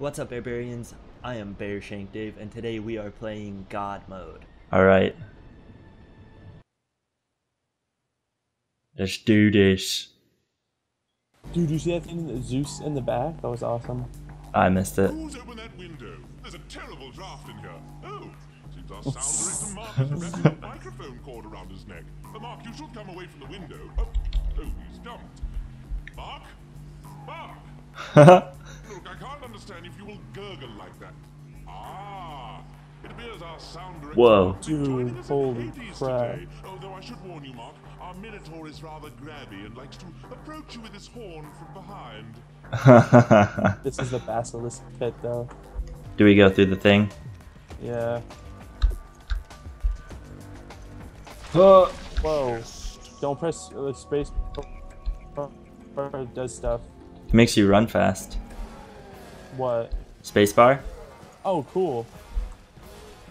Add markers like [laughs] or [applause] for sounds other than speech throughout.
What's up, Bearbarians? I am Bearshank Dave, and today we are playing God Mode. Alright. Let's do this. Dude, you see that thing, Zeus in the back? That was awesome. I missed it. Who's opened that window? There's a terrible draft in here. Oh, seems our sound director Mark has [laughs] a microphone cord around his neck. Uh, Mark, you should come away from the window. Oh, oh, he's dumped. Mark? Mark! [laughs] Look, I can't understand if you will gurgle like that. Ah, it appears our sound director Whoa. Mark is joining Dude, us in holy Hades crap. today. Although I should warn you, Mark, our Minotaur is rather grabby and likes to approach you with his horn from behind. [laughs] This is the Basilisk pit, though. do we go through the thing? Yeah. Uh, Whoa. Don't press uh, space. Or it does stuff. It makes you run fast. What? Spacebar? Oh, cool.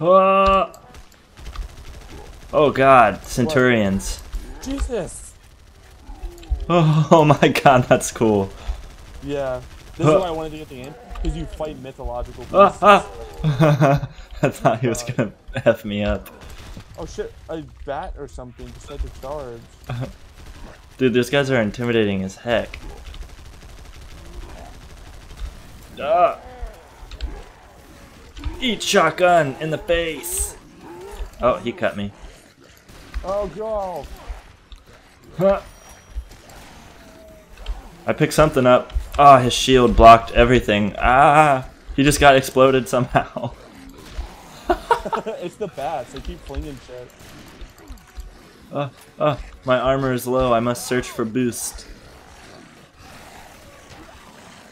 Uh, oh god, Centurions. Jesus! [laughs] Oh my god, that's cool. Yeah. This is why I wanted to get the game. Because you fight mythological beasts. ah. [laughs] I thought he was gonna F me up. Oh shit, a bat or something decided to charge. [laughs] Dude, those guys are intimidating as heck. Ah. Eat shotgun in the face. Oh, he cut me. Oh god! Huh. I picked something up. Ah, his shield blocked everything. Ah, he just got exploded somehow. [laughs] it's the bats, they keep flinging shit. Ah, ah, my armor is low. I must search for boost.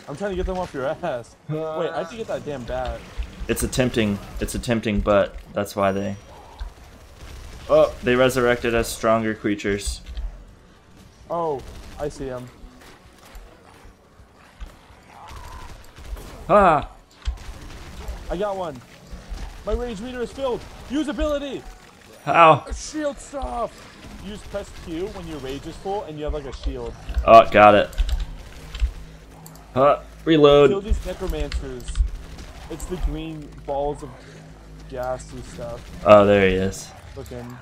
I'm trying to get them off your ass. Wait, I have to get that damn bat. It's attempting. It's attempting, but that's why they. Oh, they resurrected as stronger creatures. Oh, I see him. Ah, I got one. My rage meter is filled. Use ability. how? Shield stuff. Use press Q when your rage is full and you have like a shield. Oh, got it. Kill reload. these necromancers. It's the green balls of gassy stuff. Oh, there he is. Looking.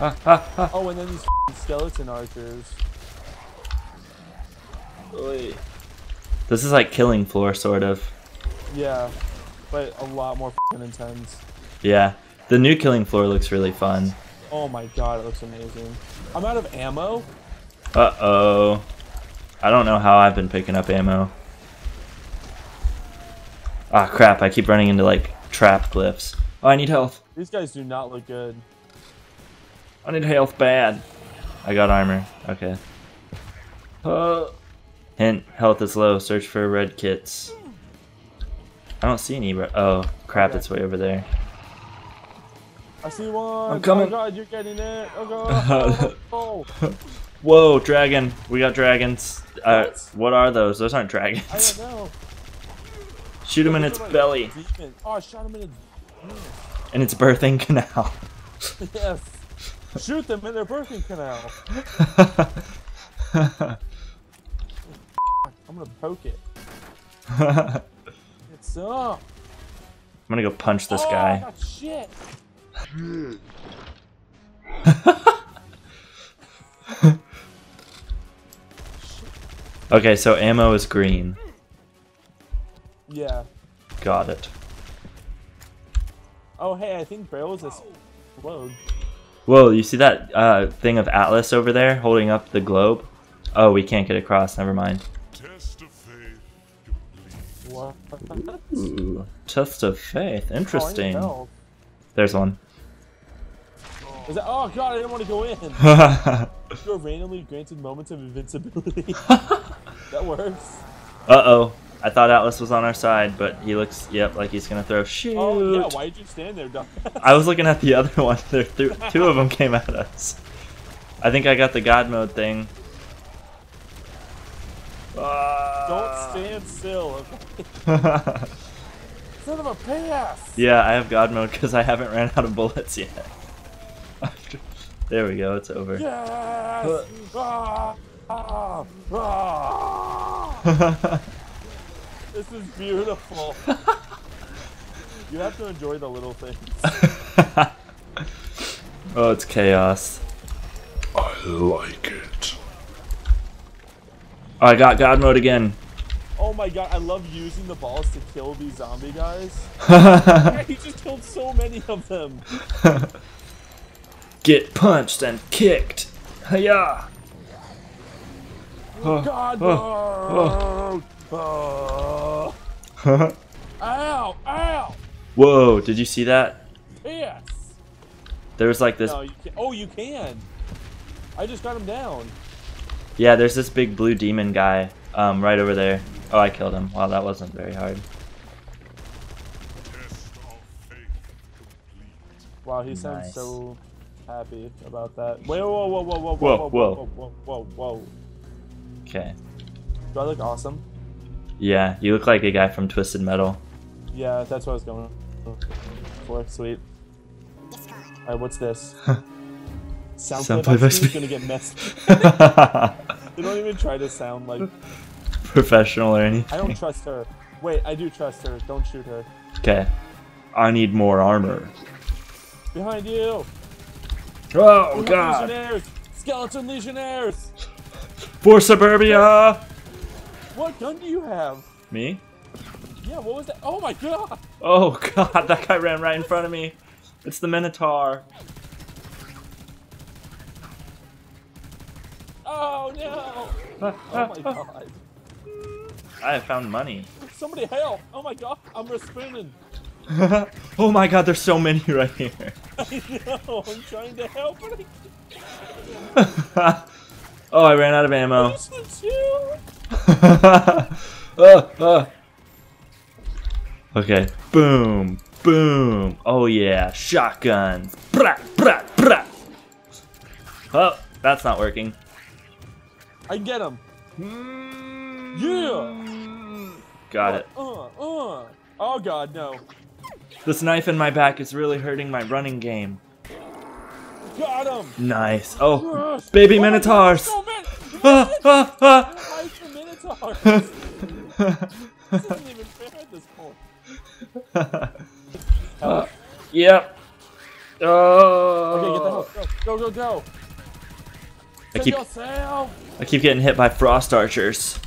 Ah, ah, ah. Oh, and then these skeleton archers. Oy. This is like killing floor, sort of. Yeah, but a lot more intense. Yeah, the new killing floor looks really fun. Oh my god, it looks amazing. I'm out of ammo. Uh oh. I don't know how I've been picking up ammo. Ah, crap, I keep running into like trap glyphs. Oh, I need health. These guys do not look good. I need health bad. I got armor. Okay. Uh, hint, health is low. Search for red kits. I don't see any red. Oh, crap, Okay. it's way over there. I see one. I'm coming. Oh god, you're getting it. Oh god. [laughs] Oh, oh. Whoa, dragon. We got dragons. Uh, What? what are those? Those aren't I dragons. don't know. Shoot him in its belly. demons. Oh, I shot him in the. In its birthing canal. [laughs] yes. Shoot them in their birthing canal. [laughs] I'm gonna poke it. [laughs] I'm gonna go punch this oh, I guy. Okay, so ammo is green. Yeah. Got it. Oh hey, I think barrels explode. Whoa, you see that uh, thing of Atlas over there holding up the globe? Oh, we can't get across. Never mind. Test of faith. What? Ooh, test of faith. Oh, I need Interesting. help. There's one. Is that? Oh god, I didn't want to go in. [laughs] You're randomly granted moments of invincibility. [laughs] that works. Uh oh. I thought Atlas was on our side, but he looks, yep, like he's gonna throw. Shoot! Oh yeah, why did you stand there, Doc? I was looking at the other [laughs] one. There, th- two of them came at us. I think I got the God mode thing. Don't stand still. Okay? [laughs] Son of a pass. yeah, I have God mode because I haven't ran out of bullets [laughs] yet. there we go. It's over. Yes. Ah. [laughs] This is beautiful. [laughs] you have to enjoy the little things. [laughs] oh, it's chaos. I like it. I got God mode again. Oh my god, I love using the balls to kill these zombie guys. he just killed so many of them. Get punched and kicked. Hiya! God, oh. Oh. Ow, ow. Whoa, did you see that? Yes. There was like this. No, you Oh, you can. I just got him down. Yeah, there's this big blue demon guy um, right over there. Oh, I killed him. Wow, that wasn't very hard. Test of faith complete. Wow, he sounds Nice. so happy about that. Wait, whoa, whoa, whoa, whoa, whoa, Whoa, whoa, whoa. whoa, whoa, whoa, whoa. Okay. Do I look awesome? Yeah, you look like a guy from Twisted Metal. Yeah, that's what I was going for. Sweet. Alright, what's this? [laughs] Sound Sound play play is gonna get messed. [laughs] [laughs] they don't even try to sound like. Professional or anything. I don't trust her. Wait, I do trust her. Don't shoot her. Okay. I need more armor. Behind you! Oh We have god! Legionnaires! Skeleton Legionnaires! For suburbia! What gun do you have? Me? Yeah, what was that? Oh my god! Oh [laughs] god, that guy ran right in front of me. It's the Minotaur. Oh no! Oh my [laughs] god. I have found money. Somebody help! Oh my god, I'm respawning. [laughs] oh my god, there's so many right here. I know, I'm trying to help, but I oh, I ran out of ammo. [laughs] Uh, uh. Okay, boom, boom. Oh yeah, shotguns. Brat, brat, brat. Oh, that's not working. I get him. Yeah! Got it. Uh, uh. Oh god, no. This knife in my back is really hurting my running game. Got him! Nice. Oh, Yes. baby Oh my God, minotaurs. [laughs] so many- Ah, ah, ah. Minotaurs! this isn't even fair at this point. Help. Yep. Okay, get the Oh. help. Go, go, go, go. I keep! I keep getting hit by frost archers.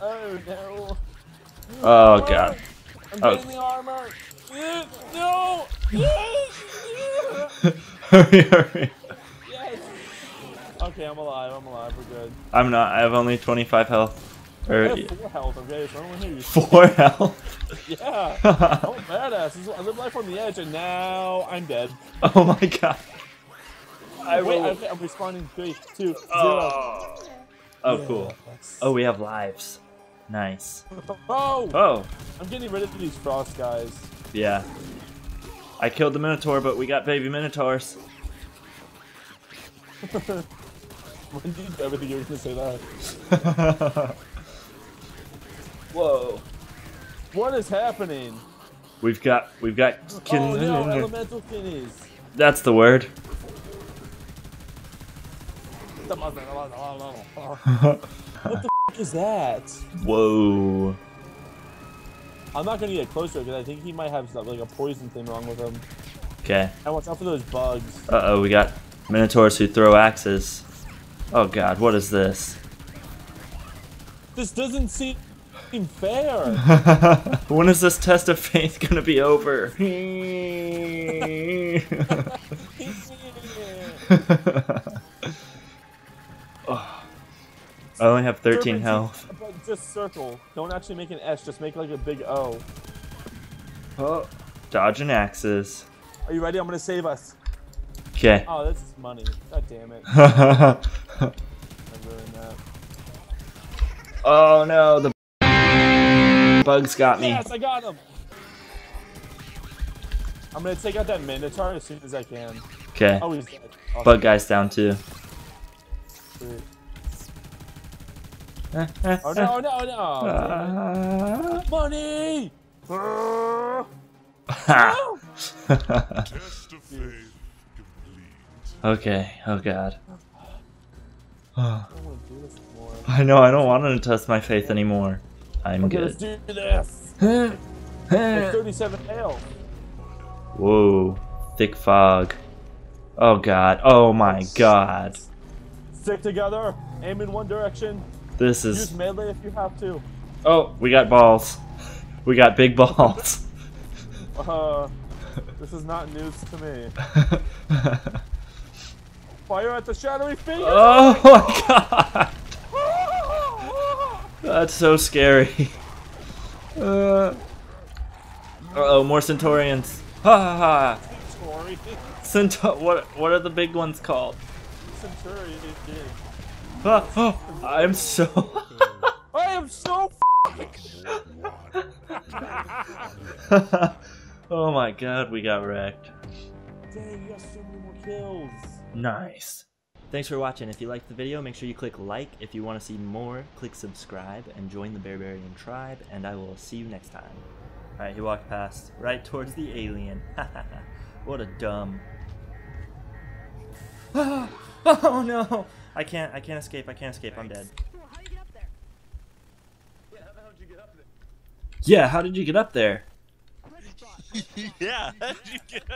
Oh no. Oh god. I'm Oh. getting the armor. Uh, No! Hurry, hurry. Yes! Okay, I'm alive. I'm alive. We're good. I'm not. I have only 25 health. I Or have four health, okay? So I don't hear you. four [laughs] health. Yeah! [laughs] I'm a badass. I live life on the edge, and now I'm dead. Oh my god. I Wait, will... I'm responding. Three, two, zero. Oh. Oh, cool. Yes. Oh, we have lives. Nice. Oh! Oh, I'm getting rid of these frost guys. yeah. I killed the Minotaur, but we got baby Minotaurs. [laughs] When did you ever think you were gonna say that? [laughs] Whoa. What is happening? We've got, we've got. Oh no, elemental kinnies. That's the word. [laughs] What the f is that? Whoa. I'm not gonna get closer because I think he might have like a poison thing wrong with him. Okay. And watch out for those bugs. Uh oh, we got Minotaurs who throw axes. Oh god, what is this? This doesn't seem fair. [laughs] when is this test of faith gonna be over? [laughs] [laughs] I only have 13 health. But just circle. Don't actually make an S. Just make like a big O. Oh. Dodging axes. Are you ready? I'm gonna save us. Okay. Oh, this is money. God damn it. [laughs] I ruined that. oh no, the bugs got me. Yes, I got him. I'm gonna take out that Minotaur as soon as I can. Okay. Oh, he's dead. Awesome. Bug guy's down too. Sweet. Oh no, no, no! [laughs] Money! Ah! [laughs] No! Okay. Oh god. I don't wanna do this anymore. I know. I don't want to test my faith anymore. I'm Okay, let's good. do this. Like 37 health. Whoa, thick fog. Oh god. Oh my god. Stick together. Aim in one direction. This is. Use melee if you have to. Oh, we got balls. We got big balls. Uh, this is not news to me. [laughs] Fire at the shadowy fingers. oh my god. That's so scary. Uh uh oh, more Centaurians. Ha ha ha. Centaur. What? What are the big ones called? Centurion is. Oh, I'm so. [laughs] I am so [laughs] oh my god, we got wrecked. Dang, you got so many more kills. Nice. Thanks for watching. If you liked the video, make sure you click like. If you want to see more, click subscribe and join the Bearbarian tribe, and I will see you next time. Alright, he walked past, right towards the alien. [laughs] what a dumb. oh no! I can't, I can't escape, I can't escape, I'm dead. How do you get up there? Yeah, how did you get up there? [laughs] Yeah. how'd you get- [laughs]